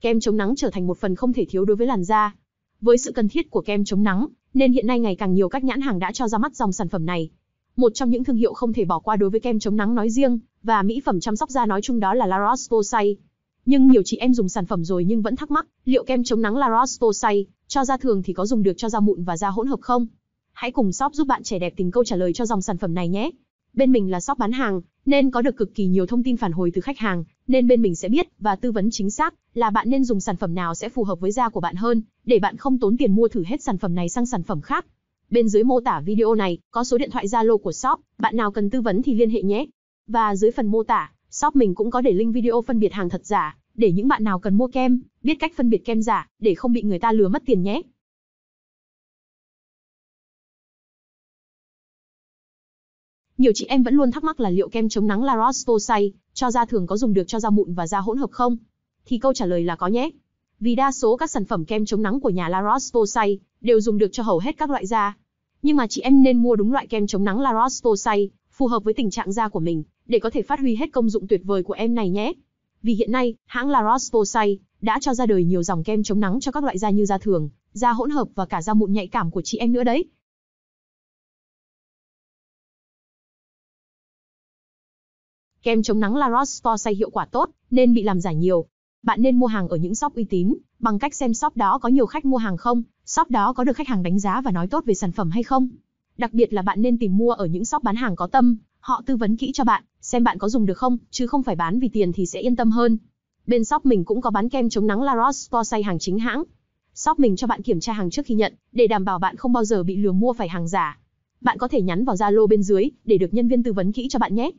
kem chống nắng trở thành một phần không thể thiếu đối với làn da. Với sự cần thiết của kem chống nắng, nên hiện nay ngày càng nhiều các nhãn hàng đã cho ra mắt dòng sản phẩm này. Một trong những thương hiệu không thể bỏ qua đối với kem chống nắng nói riêng và mỹ phẩm chăm sóc da nói chung đó là La Roche-Posay. Nhưng nhiều chị em dùng sản phẩm rồi nhưng vẫn thắc mắc, liệu kem chống nắng La Roche-Posay cho da thường thì có dùng được cho da mụn và da hỗn hợp không? Hãy cùng shop giúp bạn trẻ đẹp tìm câu trả lời cho dòng sản phẩm này nhé. Bên mình là shop bán hàng, nên có được cực kỳ nhiều thông tin phản hồi từ khách hàng, nên bên mình sẽ biết và tư vấn chính xác là bạn nên dùng sản phẩm nào sẽ phù hợp với da của bạn hơn, để bạn không tốn tiền mua thử hết sản phẩm này sang sản phẩm khác. Bên dưới mô tả video này có số điện thoại Zalo của shop, bạn nào cần tư vấn thì liên hệ nhé. Và dưới phần mô tả, shop mình cũng có để link video phân biệt hàng thật giả, để những bạn nào cần mua kem, biết cách phân biệt kem giả, để không bị người ta lừa mất tiền nhé. Nhiều chị em vẫn luôn thắc mắc là liệu kem chống nắng La Roche-Posay cho da thường có dùng được cho da mụn và da hỗn hợp không? Thì câu trả lời là có nhé. Vì đa số các sản phẩm kem chống nắng của nhà La Roche-Posay đều dùng được cho hầu hết các loại da. Nhưng mà chị em nên mua đúng loại kem chống nắng La Roche-Posay, phù hợp với tình trạng da của mình, để có thể phát huy hết công dụng tuyệt vời của em này nhé. Vì hiện nay, hãng La Roche-Posay đã cho ra đời nhiều dòng kem chống nắng cho các loại da như da thường, da hỗn hợp và cả da mụn nhạy cảm của chị em nữa đấy. Kem chống nắng La Roche-Posay hiệu quả tốt, nên bị làm giả nhiều. Bạn nên mua hàng ở những shop uy tín, bằng cách xem shop đó có nhiều khách mua hàng không, shop đó có được khách hàng đánh giá và nói tốt về sản phẩm hay không. Đặc biệt là bạn nên tìm mua ở những shop bán hàng có tâm, họ tư vấn kỹ cho bạn, xem bạn có dùng được không, chứ không phải bán vì tiền thì sẽ yên tâm hơn. Bên shop mình cũng có bán kem chống nắng La Roche-Posay hàng chính hãng. Shop mình cho bạn kiểm tra hàng trước khi nhận, để đảm bảo bạn không bao giờ bị lừa mua phải hàng giả. Bạn có thể nhắn vào Zalo bên dưới để được nhân viên tư vấn kỹ cho bạn nhé.